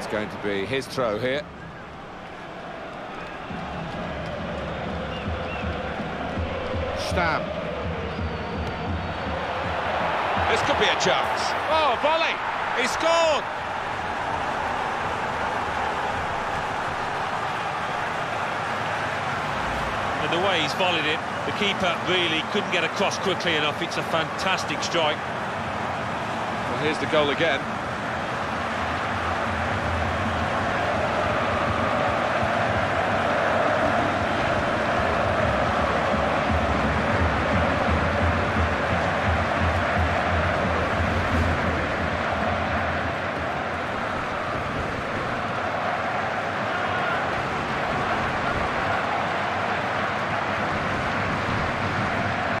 It's going to be his throw here. Stam. This could be a chance. Oh, volley! He scored! And the way he's volleyed it, the keeper really couldn't get across quickly enough. It's a fantastic strike. Well, here's the goal again.